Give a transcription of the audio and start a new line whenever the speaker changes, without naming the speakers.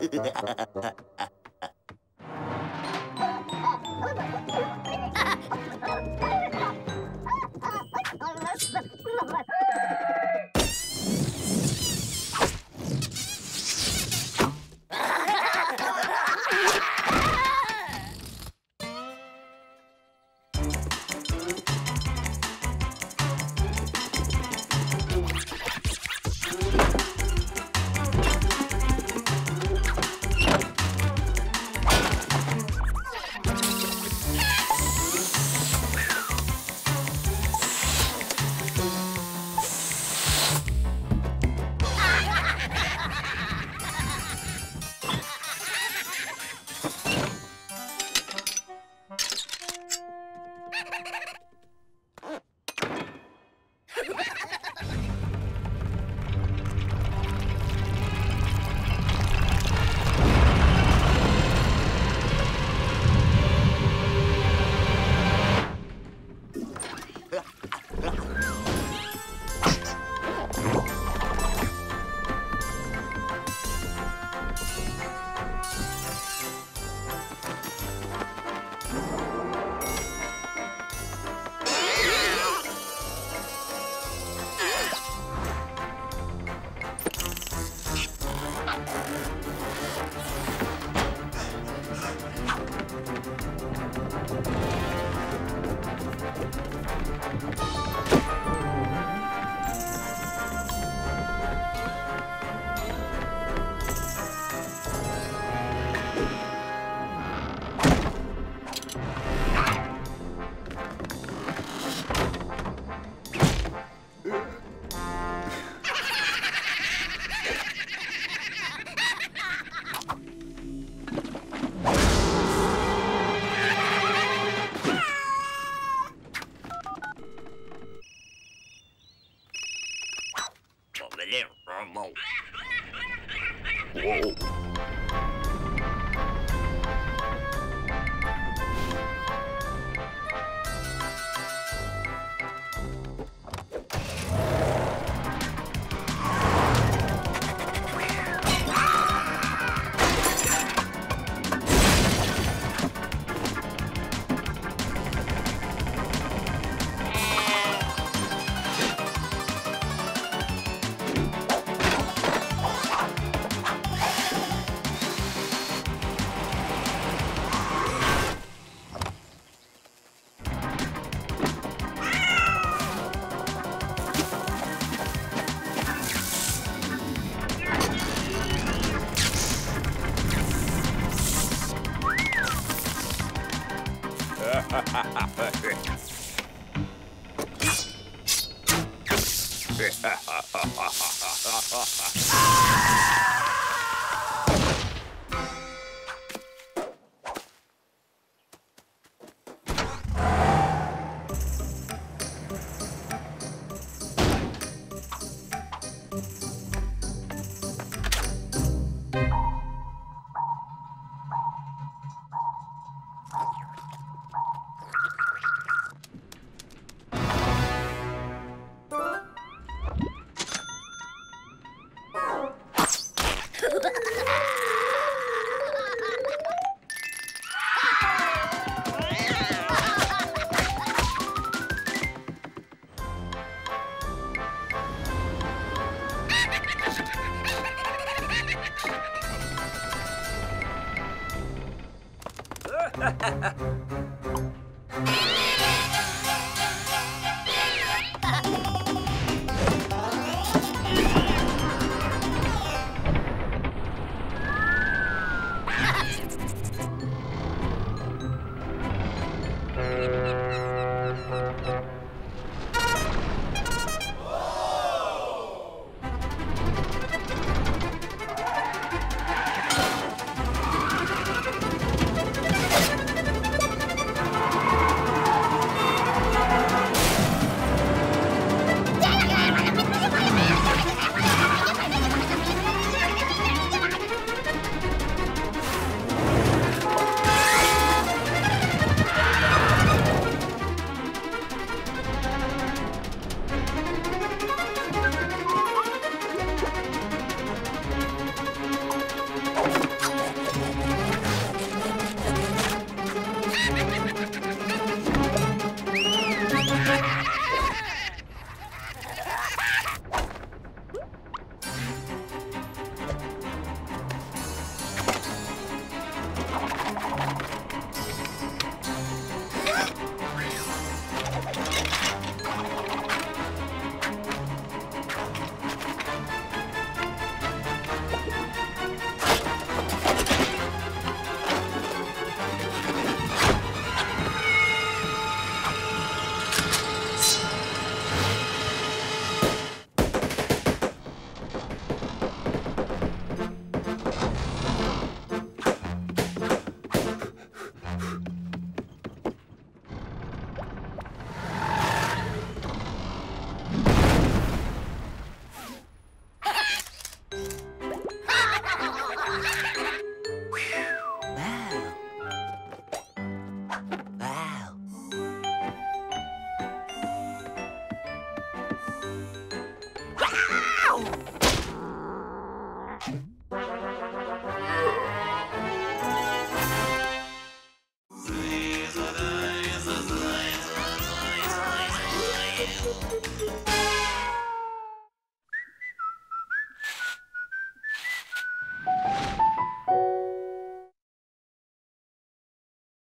あっ。哈哈哈哈哈哈哈哈哈。